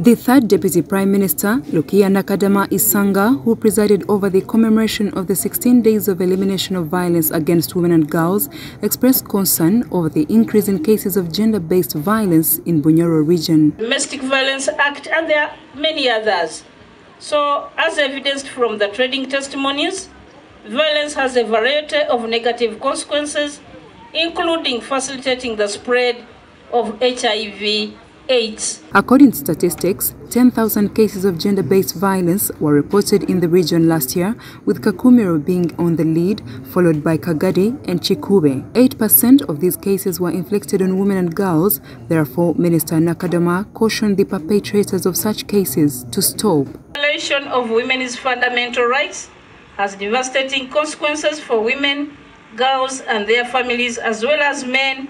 The third Deputy Prime Minister, Lukia Nakadama Isanga, who presided over the commemoration of the 16 days of elimination of violence against women and girls, expressed concern over the increase in cases of gender-based violence in Bunyoro region. Domestic Violence Act and there are many others. So, as evidenced from the trading testimonies, violence has a variety of negative consequences, including facilitating the spread of HIV AIDS. According to statistics, 10,000 cases of gender-based violence were reported in the region last year, with Kakumiro being on the lead, followed by Kagadi and Kikuube. 8% of these cases were inflicted on women and girls. Therefore, Minister Nakadama cautioned the perpetrators of such cases to stop. Violation of women's fundamental rights has devastating consequences for women, girls and their families, as well as men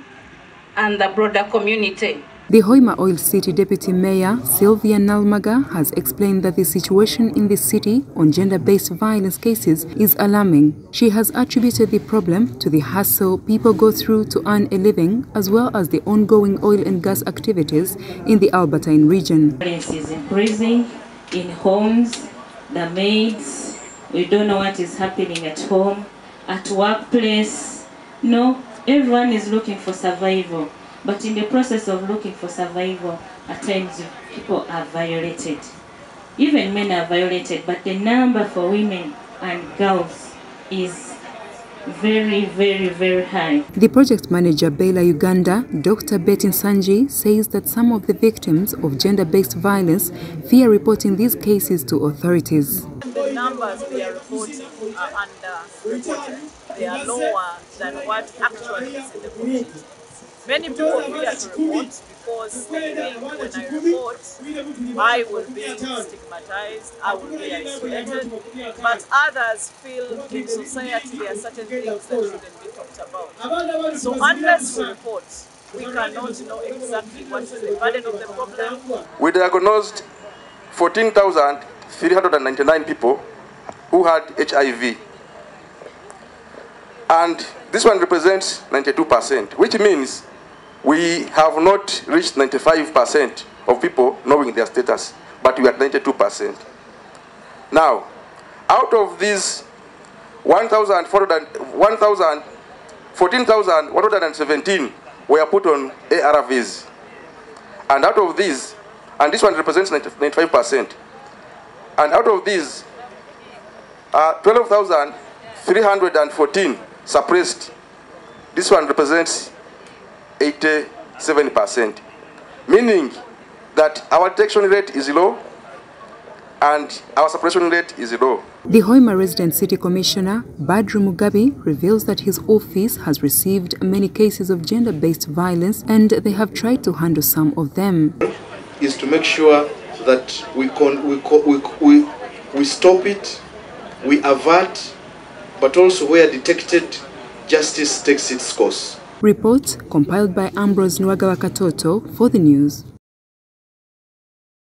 and the broader community. The Hoima Oil City Deputy Mayor Sylvia Nalmaga has explained that the situation in the city on gender-based violence cases is alarming. She has attributed the problem to the hassle people go through to earn a living as well as the ongoing oil and gas activities in the Albertine region. Violence is increasing in homes, the maids, we don't know what is happening at home, at workplace. No, everyone is looking for survival. But in the process of looking for survival, at times people are violated. Even men are violated, but the number for women and girls is very, very, very high. The project manager, Baylor Uganda, Dr. Betty Sanji, says that some of the victims of gender-based violence fear reporting these cases to authorities. The numbers they are reporting are under They are lower than what actually is in the community. Many people fear to report because they think when I report, I will be stigmatized, I will be isolated. But others feel in society there are certain things that shouldn't be talked about. So unless we report, we cannot know exactly what is the burden of the problem. We diagnosed 14,399 people who had HIV. And this one represents 92%, which means we have not reached 95% of people knowing their status, but we are 92%. Now, out of these 14,117 were put on ARVs. And out of these, and this one represents 95%, and out of these, uh, 12,314 suppressed. This one represents 87%, meaning that our detection rate is low and our suppression rate is low. The Hoima resident city commissioner, Badru Mugabi, reveals that his office has received many cases of gender-based violence and they have tried to handle some of them. Is to make sure that we, con we, we, we, we stop it, we avert, but also where detected, justice takes its course. Report compiled by Ambrose Nwagawa Katoto for the news.